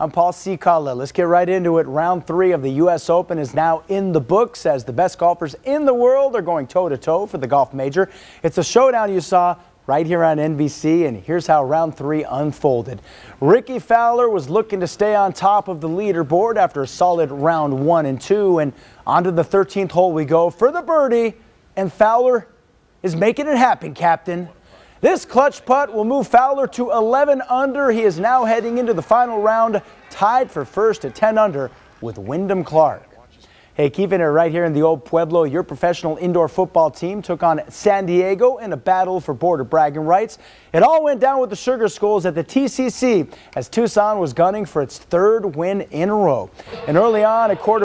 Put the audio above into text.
I'm Paul Cicala. Let's get right into it. Round three of the U.S. Open is now in the books as the best golfers in the world are going toe to toe for the golf major. It's a showdown you saw right here on NBC, and here's how round three unfolded. Rickie Fowler was looking to stay on top of the leaderboard after a solid round one and two, and onto the 13th hole we go for the birdie, and Fowler is making it happen, Captain. This clutch putt will move Fowler to 11 under. He is now heading into the final round, tied for first at 10 under with Wyndham Clark. Hey, keeping it right here in the old Pueblo, your professional indoor football team took on San Diego in a battle for border bragging rights. It all went down with the Sugar Skulls at the TCC as Tucson was gunning for its third win in a row. And early on, a quarter